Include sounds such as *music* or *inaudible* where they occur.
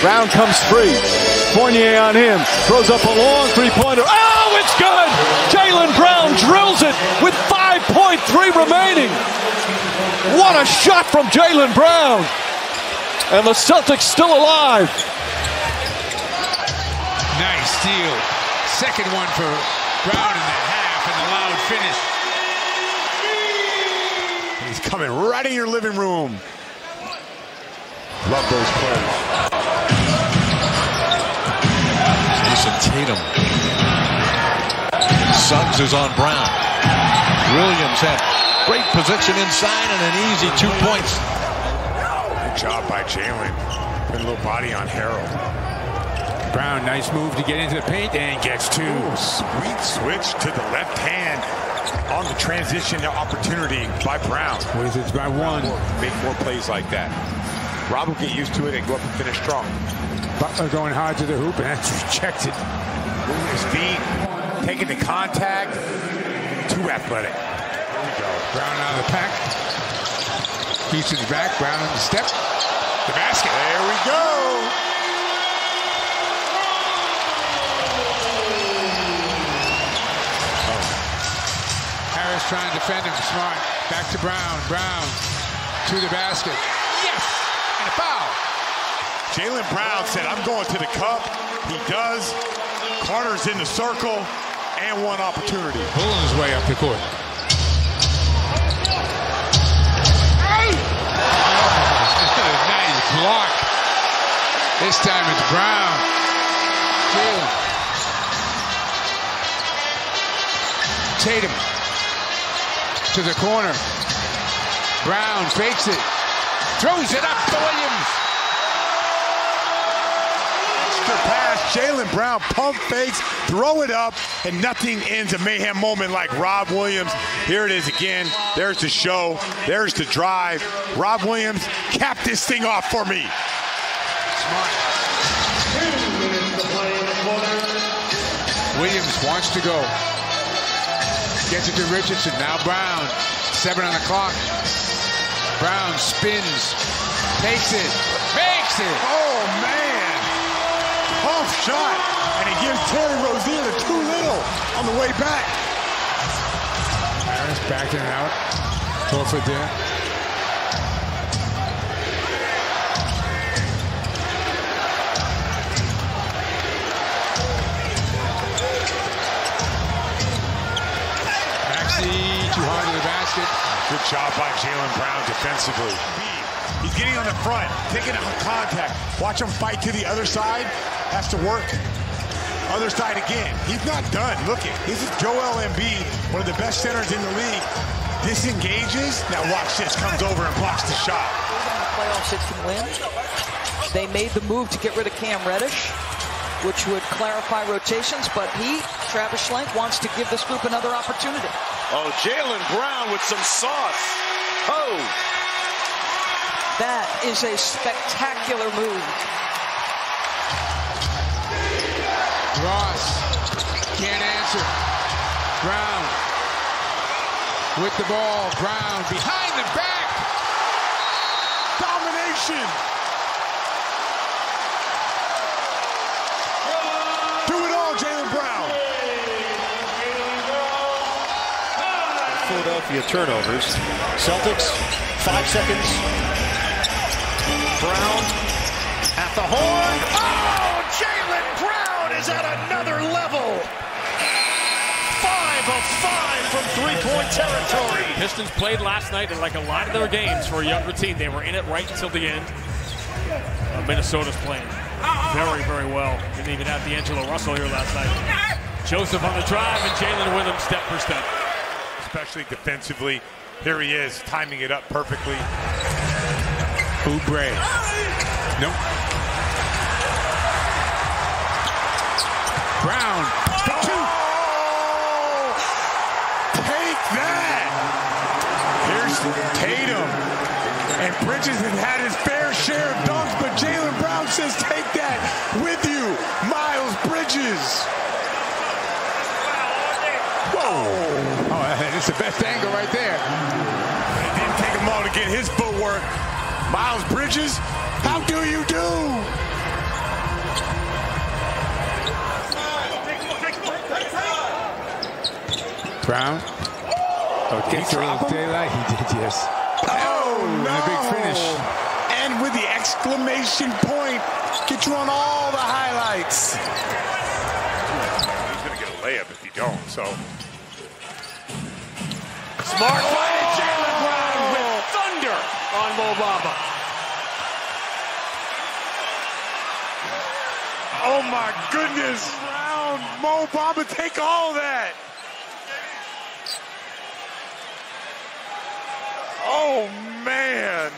Brown comes free. Fournier on him. Throws up a long three-pointer. Oh, it's good! Jaylen Brown drills it with 5.3 remaining. What a shot from Jaylen Brown! And the Celtics still alive. Nice steal. Second one for Brown in the half and the loud finish. He's coming right in your living room. Love those plays. Tatum. Suggs is on Brown. Williams had great position inside and an easy two points. Good job by Jaylen. Put a little body on Harrell. Brown, nice move to get into the paint and gets two. Ooh, sweet switch to the left hand on the transition opportunity by Brown. Wizards by one. Make more plays like that. Rob will get used to it and go up and finish strong. Butler going hard to the hoop and that's rejected. Moving his feet, taking the contact. Too athletic. There we go. Brown out of the pack. Houston's back. Brown on the step. The basket. There we go. Oh. Harris trying to defend him. Smart. Back to Brown. Brown to the basket. Yes! And a foul. Jaylen Brown said, I'm going to the cup. He does. Carter's in the circle and one opportunity. Pulling his way up the court. *laughs* nice block. This time it's Brown. Jaylen. Tatum to the corner. Brown fakes it. Throws it up to Williams. Pass. Jaylen Brown pump fakes, throw it up, and nothing ends a mayhem moment like Rob Williams. Here it is again. There's the show. There's the drive. Rob Williams, cap this thing off for me. Smart. Williams wants to go. Gets it to Richardson. Now Brown. Seven on the clock. Brown spins. Takes it. Makes it. Oh, man. Shot. And he gives Terry Rozier the too little on the way back. Harris backing out. Torford there. Maxey too hard to the basket. Good job by Jaylen Brown defensively. He's getting on the front, taking a contact. Watch him fight to the other side. Has to work. Other side again. He's not done. Look it. This is Joel Embiid, one of the best centers in the league. Disengages. Now watch this. Comes over and blocks the shot. playoffs it can win. They made the move to get rid of Cam Reddish, which would clarify rotations, but he, Travis Schlenk, wants to give this group another opportunity. Oh, Jaylen Brown with some sauce. Oh. That is a spectacular move. Ross can't answer. Brown with the ball. Brown behind the back. Domination. Do it all, Jaylen Brown. Philadelphia turnovers. Celtics, five seconds. Brown at the horn. Oh, Jaylen Brown is at another level. Five of five from three-point territory. Pistons played last night, and like a lot of their games for a younger team, they were in it right until the end. Uh, Minnesota's playing very, very well. Didn't even have D'Angelo Russell here last night. Joseph on the drive, and Jaylen with him step for step. Especially defensively. Here he is, timing it up perfectly. Oubre. Nope. Brown. Two. Take that! Here's Tatum. And Bridges has had his fair share of dunks, but Jaylen Brown says, take that with you, Miles Bridges. Whoa. Oh, that's the best angle right there. It didn't take him long to get his footwork. Miles Bridges, how do you do? Brown. Okay, he threw daylight. He did, yes. Oh, and a big finish. And with the exclamation point, get you on all the highlights. He's going to get a layup if you don't, so. Smart. Bamba. Oh my goodness. Brown, Mo Bamba, take all that. Oh man.